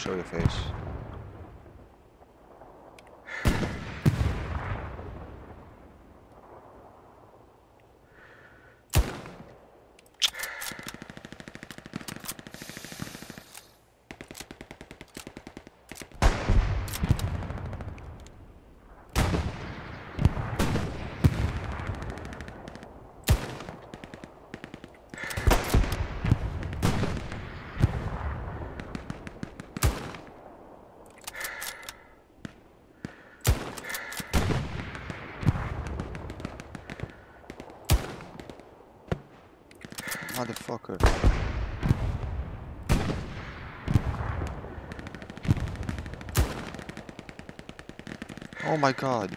show your face. Motherfucker. Oh my god.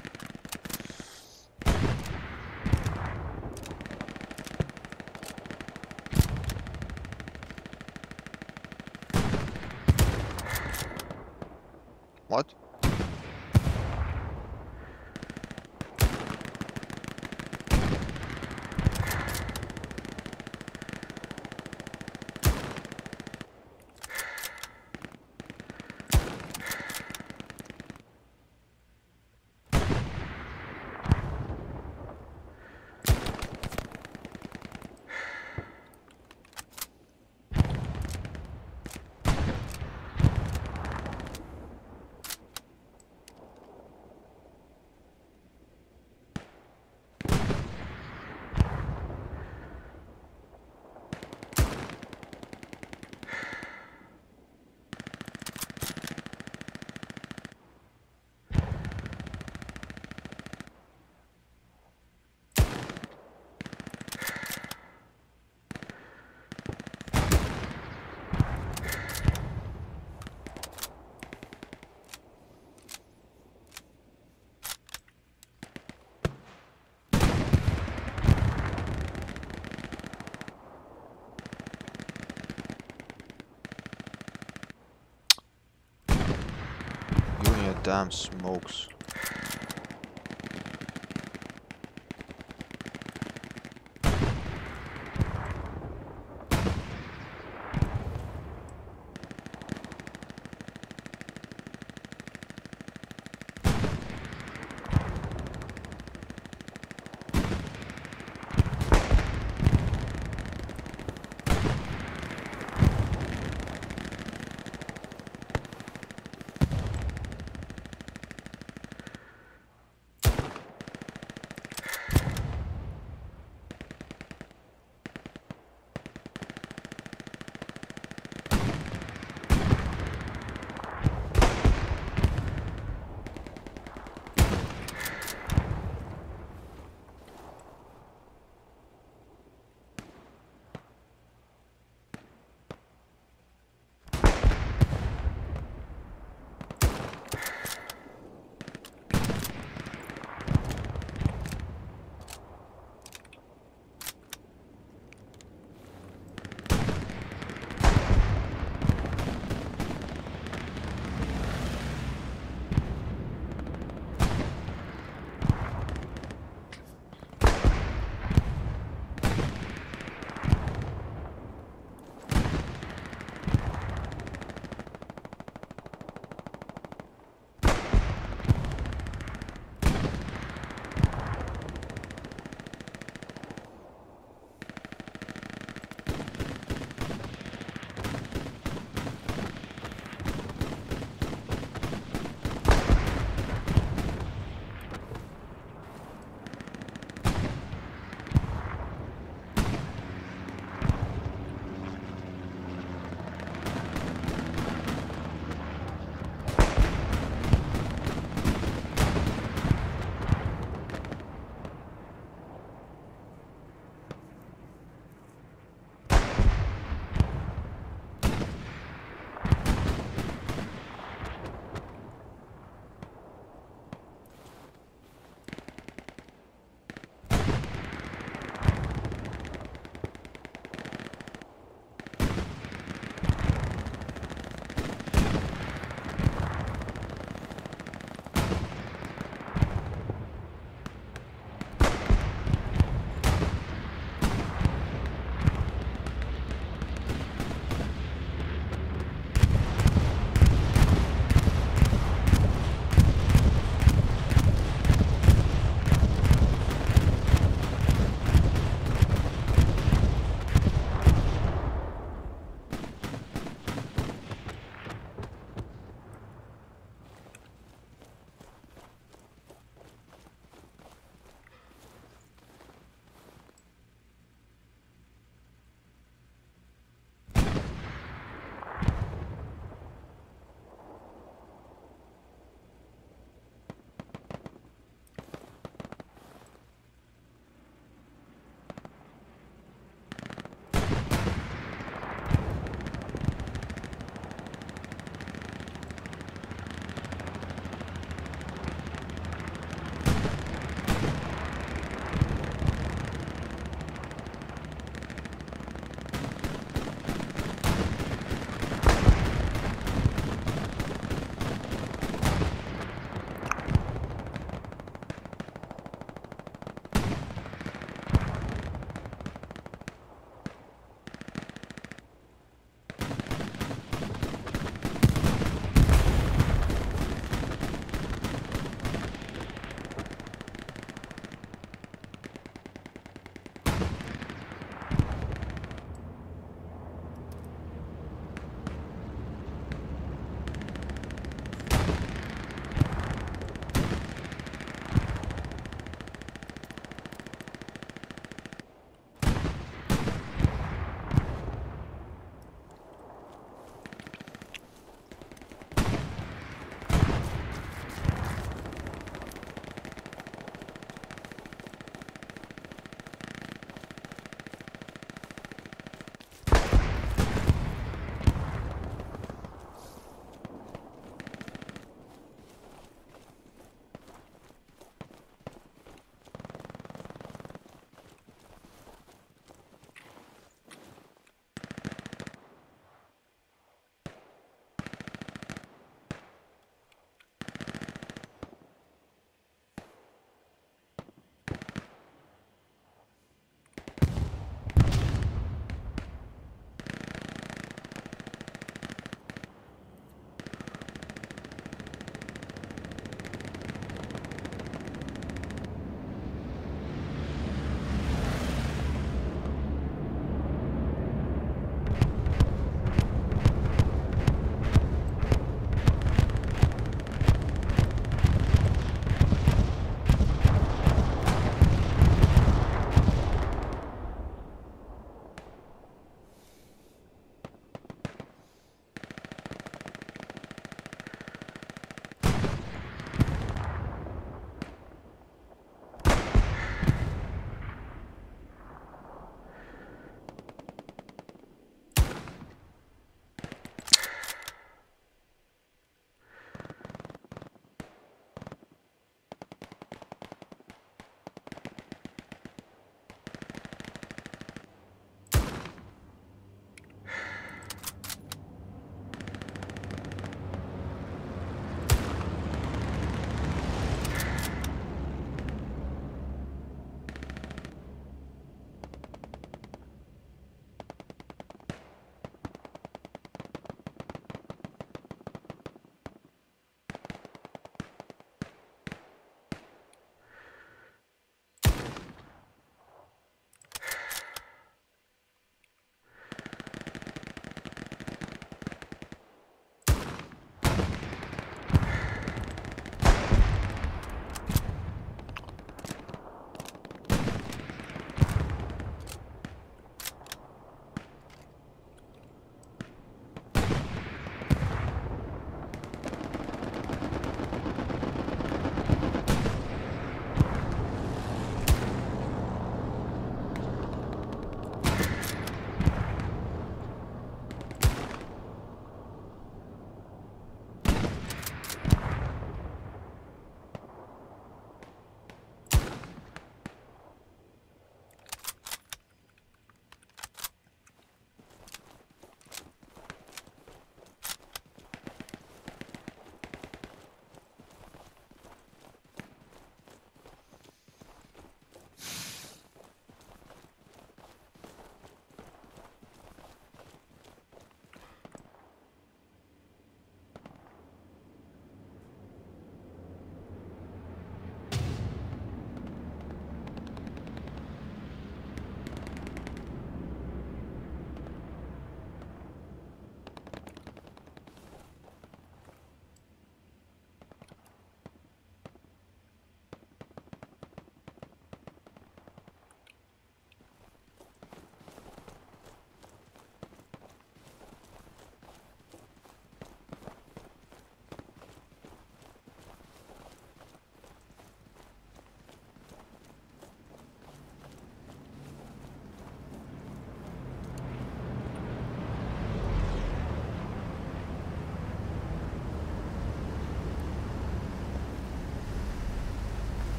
What? You and your damn smokes.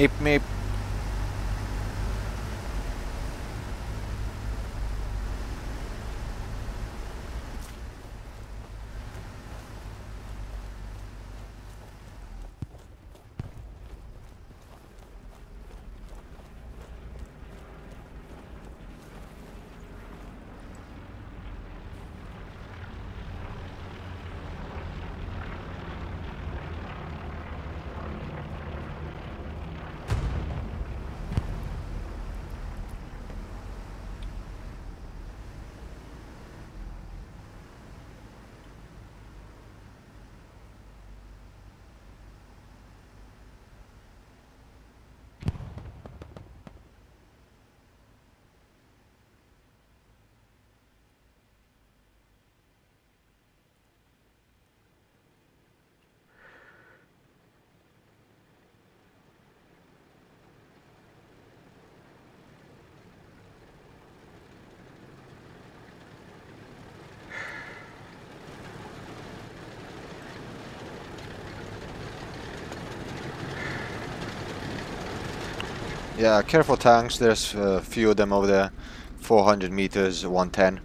Meep meep. Yeah, careful tanks. There's a few of them over there. 400 meters, 110.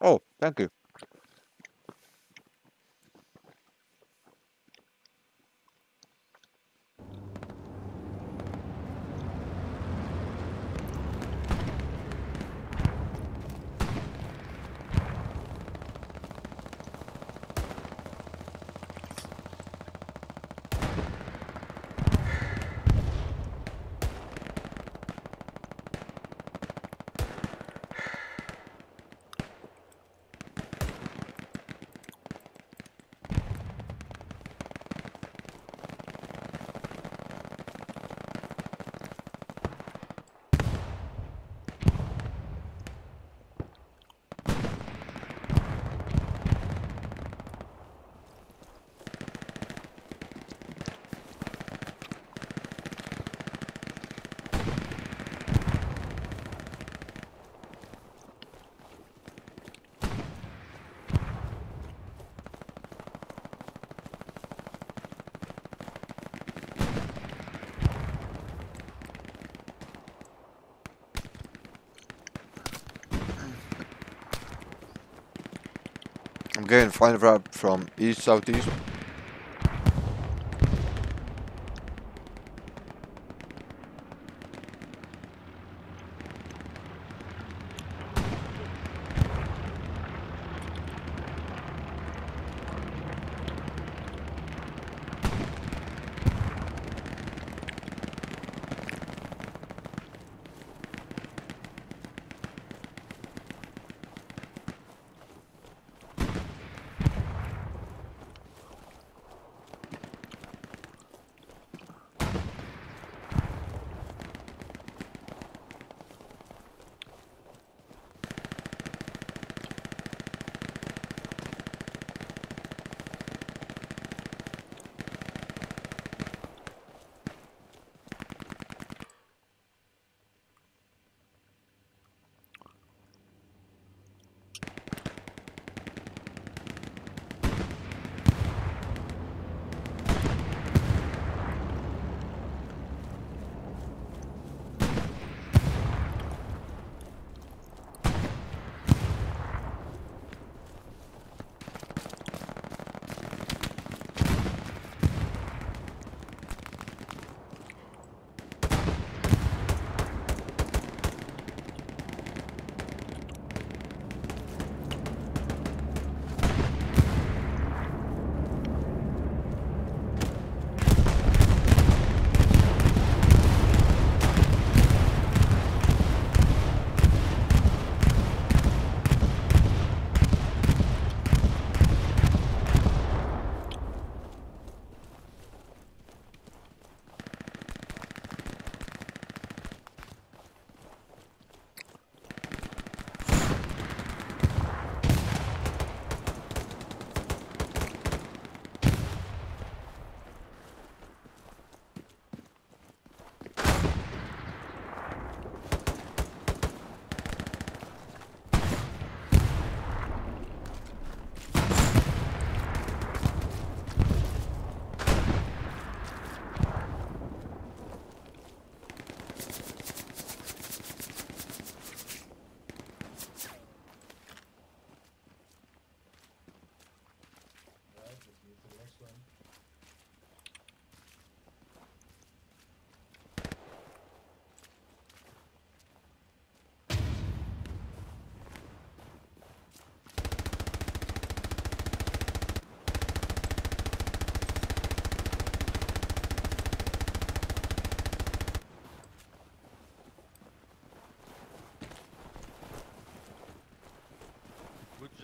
Oh, thank you. Getting fire rap from east, southeast.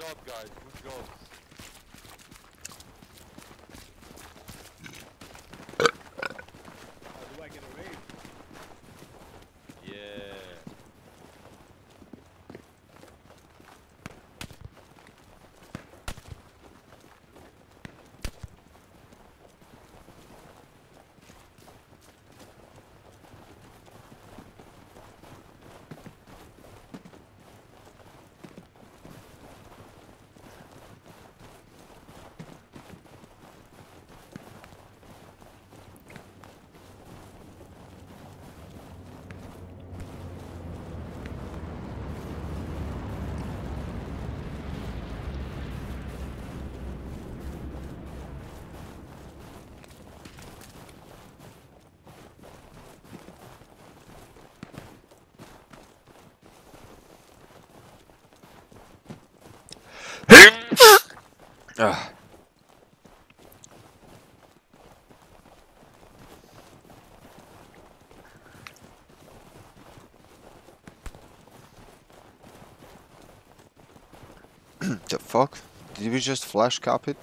Job, guys. Good job. How do I get away? Yeah. Ah. the fuck? Did we just flash cap it?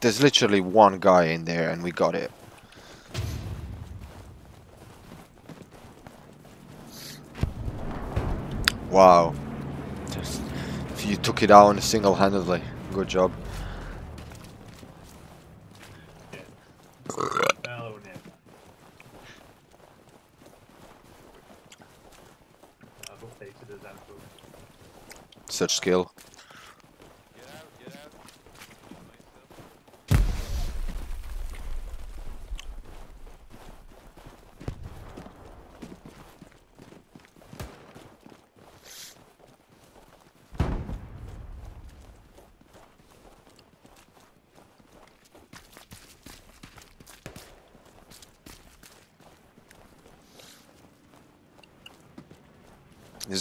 There's literally one guy in there and we got it. Wow. You took it out single-handedly. Good job. Such Ned. I hope they to the Zanto. Such skill. Get out, get out.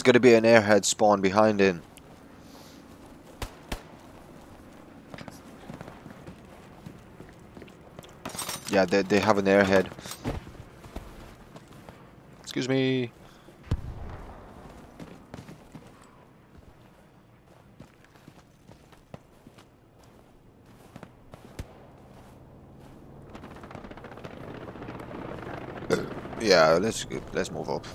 There's gonna be an airhead spawn behind it. Yeah, they, they have an airhead. Excuse me. Yeah, let's let's move up.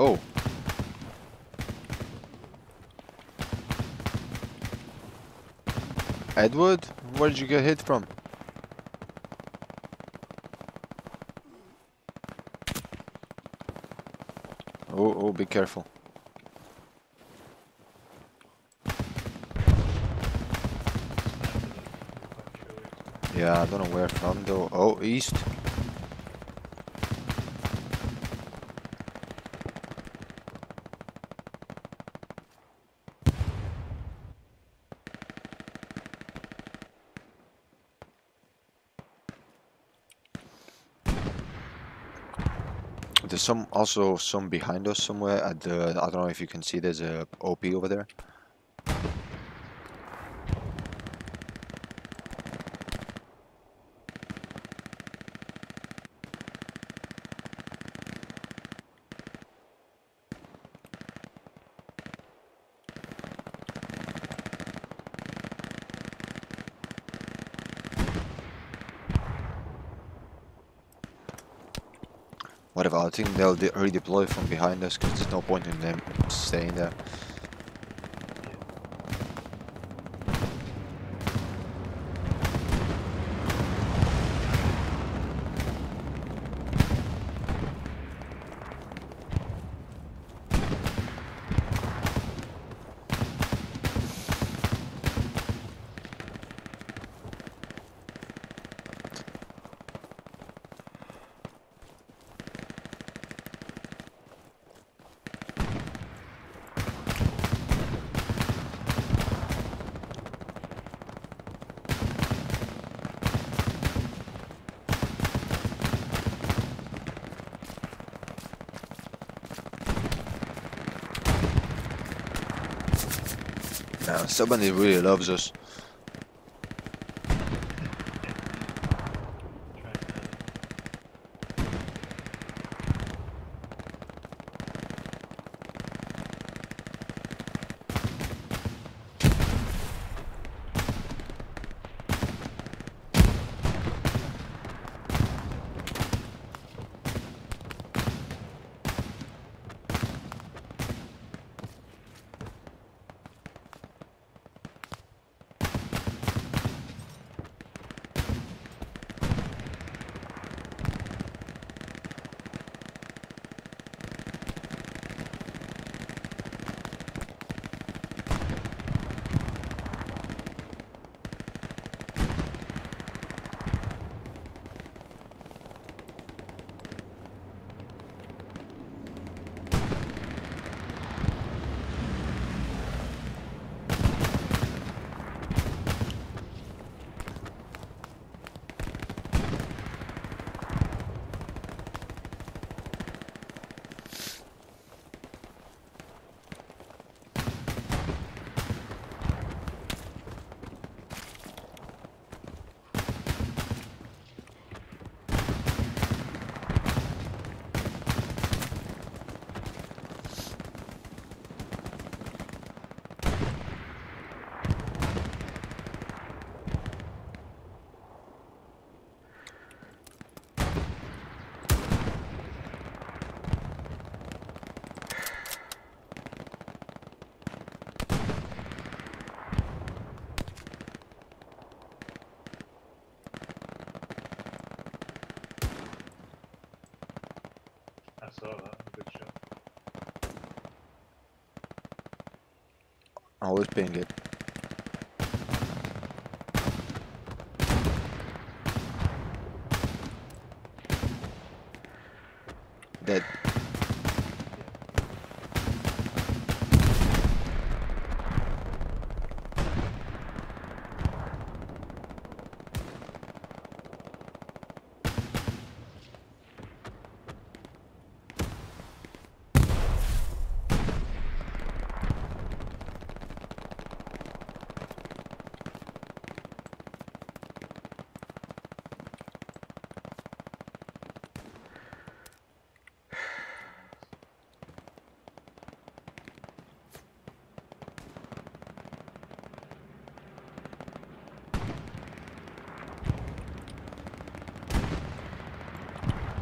Oh. Edward, where did you get hit from? Oh, oh, be careful. Yeah, I don't know where from though. Oh, east. There's some also some behind us somewhere at the I don't know if you can see there's a OP over there. Whatever, I think they'll de redeploy from behind us because there's no point in them staying there. Yeah, somebody really loves us. Always ping it. Dead.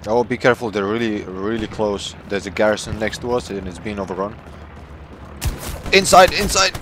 Oh, be careful, they're really, really close. There's a garrison next to us and it's being overrun. Inside, inside!